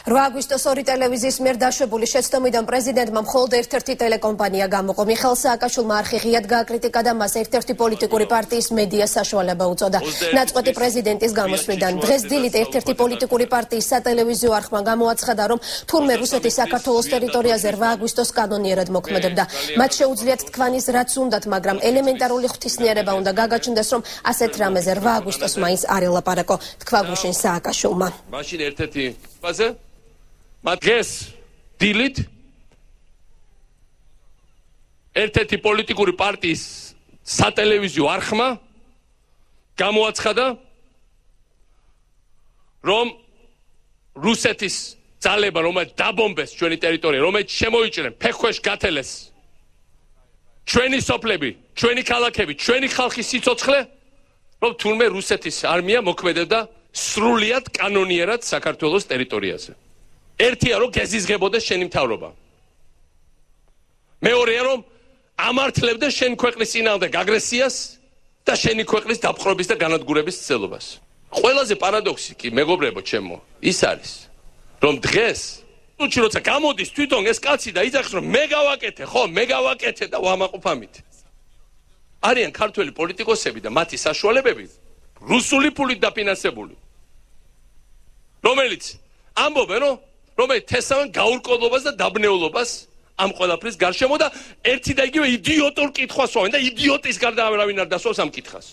8 აგვისტოს ორი ტელევიზიის მიერ დაშვებული შეცდომიდან პრეზიდენტმა მხოლოდ ერთ-ერთი ტელეკომპანია გამოყო. მიხელ სააკაშვილმა არხი ღიად გააკრიტიკა და მას ერთ-ერთი პოლიტიკური პარტიის მედია საშუალება უწოდა. ნაწყვეტი პრეზიდენტის გამოსვლიდან დღეს დილით ერთ-ერთი პოლიტიკური პარტიის სატელევიზიო არხმა გამოაცხადა, რომ თურმე რუსეთის საქართველოს ტერიტორიაზე 8 აგვისტოს კანონიერად მოქმედებდა. მათ შეუძლიათ თქვანის რაც უნდათ, მაგრამ ელემენტარული ღვთისმიერება უნდა გაგაჩნდეს, რომ ასეთ რამეზე 8 აგვისტოს მაინც არ ელაპარაკო. თქვა გუშინ სააკაშვილმა. მაშინ ერთ-ერთი ფაზე მაგეს დილით ერთ-ერთი პოლიტიკური პარტიის სატელევიზიო არხმა გამოაცხადა რომ რუსეთის ძალება რომელიც დაბომბეს ჩვენი ტერიტორია რომელიც შემოიჭრენ ფეხქვეშ გათელეს ჩვენი სოფლები ჩვენი ქალაქები ჩვენი ხალხის სიცოცხლე რომ თურმე რუსეთის არმია მოქმედებდა სრულიად კანონიერად საქართველოს ტერიტორიაზე. ერთია რომ გეზიზღებოდეს შენი მთავრობა. მეორეა რომ ამართლებდა შენ ქვეყნის წინააღმდეგ აგრესიას და შენი ქვეყნის დაპყრობის და განადგურების ცდილობას. ყველაზე პარადოქსი კი მეგობრებო ჩემო, ის არის რომ დღეს თუჩი როცა გამოდის თვითონ ეს კაცი და იძახს რომ მე გავაკეთე, ხო, მე გავაკეთე და ვამაყობამით. არიან ქართველი პოლიტიკოსები და მათი საშუალებები რუსული ფულით დაფინანსებული. რომელიც ამბობენ რომ რომელიც თესავენ გაურკვევლობას და დაბნეულობას ამ ყველაფრის გარშემო და ერთი და იგივე იდიოტურ კითხვას ვაენ და იდიოტის გარდა არავინ არ დასვავს ამ კითხას.